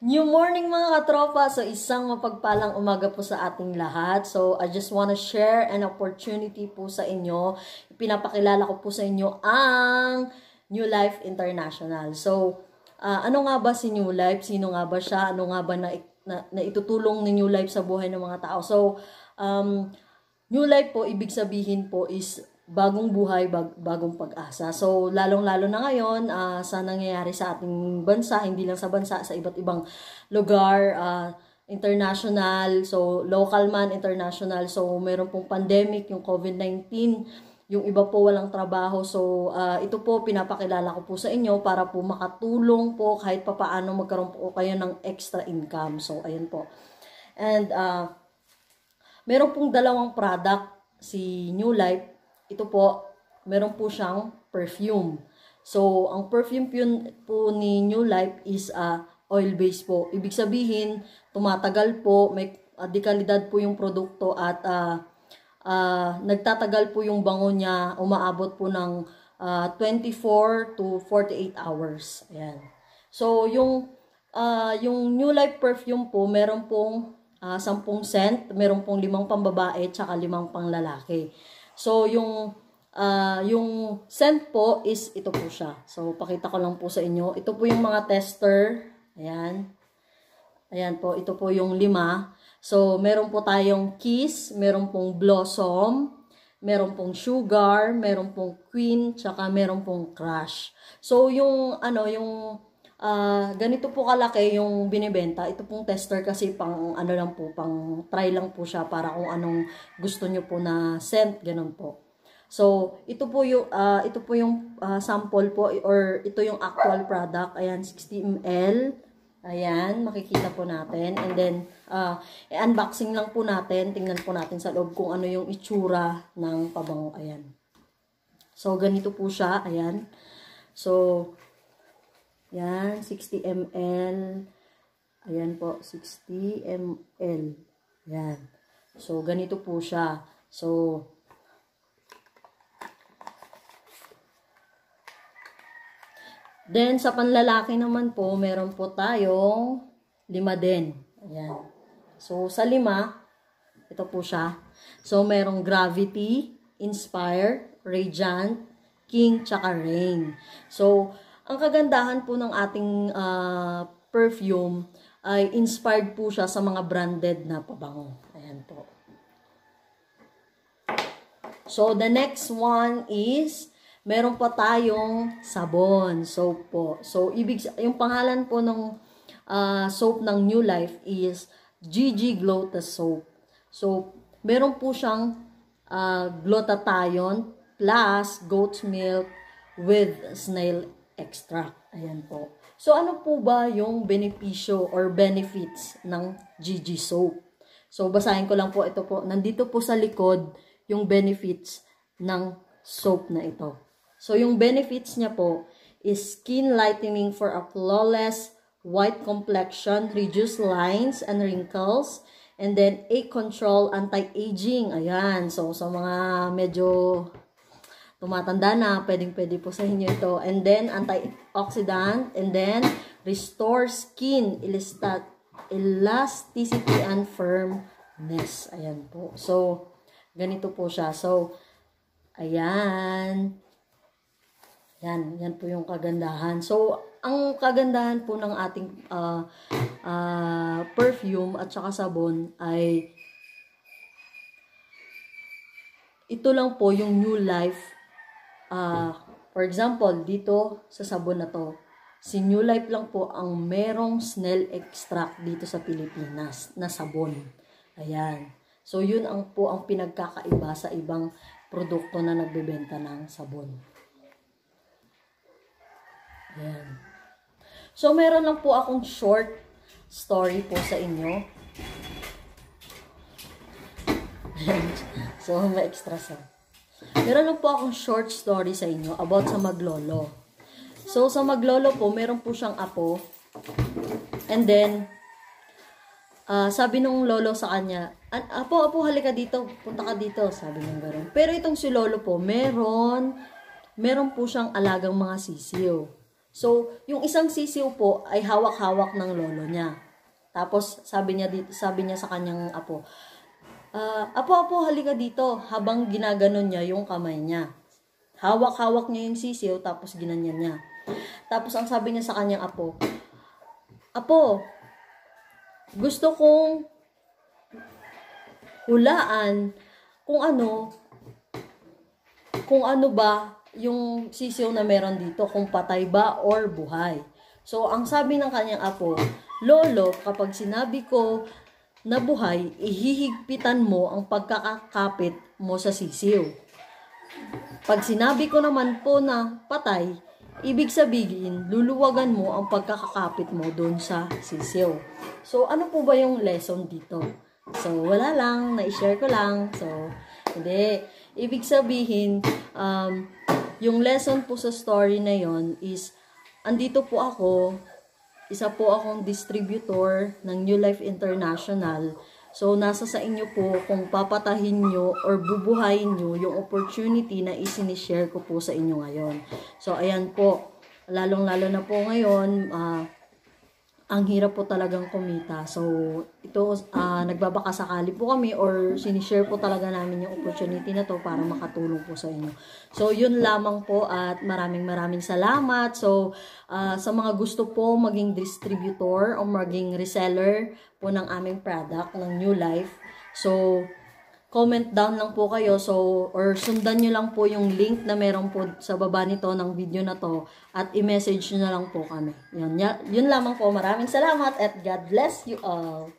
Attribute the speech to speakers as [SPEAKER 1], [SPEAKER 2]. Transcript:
[SPEAKER 1] New morning mga katropa! So isang mapagpalang umaga po sa ating lahat. So I just wanna share an opportunity po sa inyo. Pinapakilala ko po sa inyo ang New Life International. So uh, ano nga ba si New Life? Sino nga ba siya? Ano nga ba na, na, na itutulong ni New Life sa buhay ng mga tao? So um, New Life po, ibig sabihin po is bagong buhay, bag, bagong pag-asa. So, lalong-lalo na ngayon, uh, sa nangyayari sa ating bansa, hindi lang sa bansa, sa iba't ibang lugar, uh, international, so local man, international. So, meron pong pandemic, yung COVID-19, yung iba po walang trabaho. So, uh, ito po, pinapakilala ko po sa inyo para po makatulong po kahit papaano magkaroon po kayo ng extra income. So, ayun po. And, uh, meron pong dalawang product si New Life ito po, meron po siyang perfume. So, ang perfume po ni New Life is uh, oil-based po. Ibig sabihin, tumatagal po, may uh, dekalidad po yung produkto at uh, uh, nagtatagal po yung bango niya, umaabot po ng uh, 24 to 48 hours. Ayan. So, yung, uh, yung New Life perfume po, meron pong uh, 10 scent, meron pong limang pambabae, tsaka limang pang lalaki. So, yung, uh, yung scent po is ito po siya. So, pakita ko lang po sa inyo. Ito po yung mga tester. Ayan. Ayan po, ito po yung lima. So, meron po tayong kiss, meron pong blossom, meron pong sugar, meron pong queen, tsaka meron pong crush. So, yung, ano, yung uh, ganito po kalaki yung binibenta. Ito pong tester kasi pang ano lang po, pang try lang po siya para kung anong gusto nyo po na scent, ganun po. So, ito po yung uh, ito po yung uh, sample po or ito yung actual product. Ayan, 60 ml. Ayan, makikita po natin. And then, uh, unboxing lang po natin. Tingnan po natin sa loob kung ano yung itsura ng pabango. Ayan. So, ganito po siya. Ayan. So, yan, 60 ml. Ayan po, 60 ml. Yan. So, ganito po siya. So, then sa panlalaki naman po, meron po tayong lima din. Ayan. So, sa lima, ito po siya. So, merong Gravity, Inspire, Radiant, King, tsaka Rain. So, ang kagandahan po ng ating uh, perfume ay inspired po siya sa mga branded na pabango. Ayan po. So, the next one is, meron pa tayong sabon, soap po. So, ibig, yung pangalan po ng uh, soap ng New Life is GG Gluta Soap. So, meron po siyang uh, glutathione plus goat's milk with snail extract. Ayan po. So, ano po ba yung benepisyo or benefits ng GG soap? So, basahin ko lang po ito po. Nandito po sa likod yung benefits ng soap na ito. So, yung benefits niya po is skin lightening for a flawless white complexion, reduce lines and wrinkles, and then a control anti-aging. Ayan. So, sa mga medyo tumatanda na, pwedeng-pwede po sa inyo ito. And then, antioxidant. And then, restore skin elasticity and firmness. Ayan po. So, ganito po siya. So, ayan. Yan, yan po yung kagandahan. So, ang kagandahan po ng ating uh, uh, perfume at saka sabon ay ito lang po yung new life Uh, for example, dito sa sabon na to, si New Life lang po ang merong snail extract dito sa Pilipinas na sabon. Ayan. So, yun ang po ang pinagkakaiba sa ibang produkto na nagbebenta ng sabon. Ayan. So, meron lang po akong short story po sa inyo. so, may extra sa. Meron lang po akong short story sa inyo about sa maglolo. So, sa maglolo po, meron po siyang apo. And then, uh, sabi nung lolo sa kanya, Apo, apo, halika dito. Punta ka dito. Sabi nung gano'n. Pero itong si lolo po, meron, meron po siyang alagang mga sisiyo. So, yung isang sisiw po ay hawak-hawak ng lolo niya. Tapos, sabi niya, dito, sabi niya sa kanyang apo, ah, apo, apo, halika dito, habang ginaganon niya yung kamay niya. Hawak-hawak niya yung sisiw, tapos ginanyan niya. Tapos, ang sabi niya sa kanyang apo, Apo, gusto kong hulaan kung ano, kung ano ba yung sisiw na meron dito, kung patay ba or buhay. So, ang sabi ng kanyang apo, Lolo, kapag sinabi ko na buhay, ihihigpitan mo ang pagkakakapit mo sa sisiw. Pag sinabi ko naman po na patay, ibig sabihin, luluwagan mo ang pagkakakapit mo doon sa sisiw. So, ano po ba yung lesson dito? So, wala lang, na-share ko lang. So, hindi. Ibig sabihin, um, yung lesson po sa story na yon is, andito po ako, isa po akong distributor ng New Life International. So, nasa sa inyo po kung papatahin nyo or bubuhayin nyo yung opportunity na isinishare ko po sa inyo ngayon. So, ayan po. Lalong-lalo na po ngayon, uh, ang hirap po talagang kumita. So, ito, uh, nagbabaka sakali po kami or sinishare po talaga namin yung opportunity na to para makatulong po sa inyo. So, yun lamang po at maraming maraming salamat. So, uh, sa mga gusto po maging distributor o maging reseller po ng aming product ng New Life. So, comment down lang po kayo. So, or sundan nyo lang po yung link na meron po sa baba nito ng video na to at i-message nyo na lang po kami. Yun, yun lamang po. Maraming salamat at God bless you all.